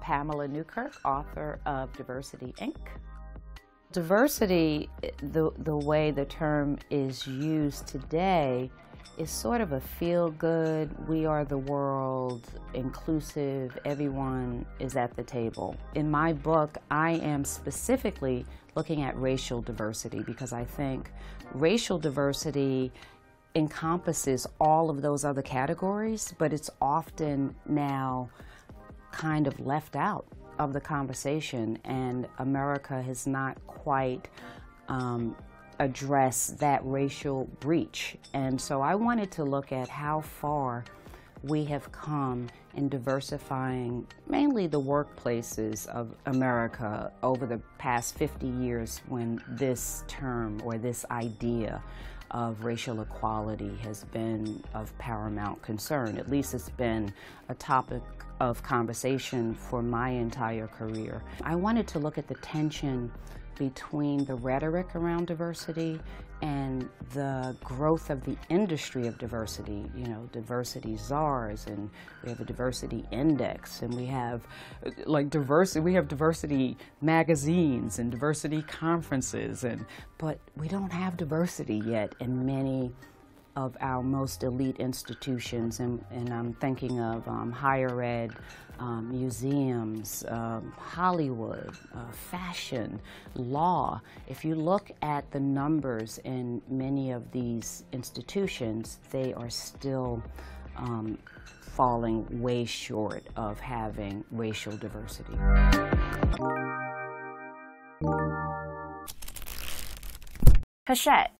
Pamela Newkirk, author of Diversity Inc. Diversity, the, the way the term is used today, is sort of a feel good, we are the world, inclusive, everyone is at the table. In my book, I am specifically looking at racial diversity because I think racial diversity encompasses all of those other categories, but it's often now kind of left out of the conversation, and America has not quite um, addressed that racial breach. And so I wanted to look at how far we have come in diversifying mainly the workplaces of America over the past 50 years when this term or this idea of racial equality has been of paramount concern. At least it's been a topic of conversation for my entire career. I wanted to look at the tension between the rhetoric around diversity and the growth of the industry of diversity, you know, diversity czars, and we have a diversity index, and we have like diversity, we have diversity magazines and diversity conferences, and but we don't have diversity yet in many of our most elite institutions, and, and I'm thinking of um, higher ed, um, museums, um, Hollywood, uh, fashion, law. If you look at the numbers in many of these institutions, they are still um, falling way short of having racial diversity. Hachette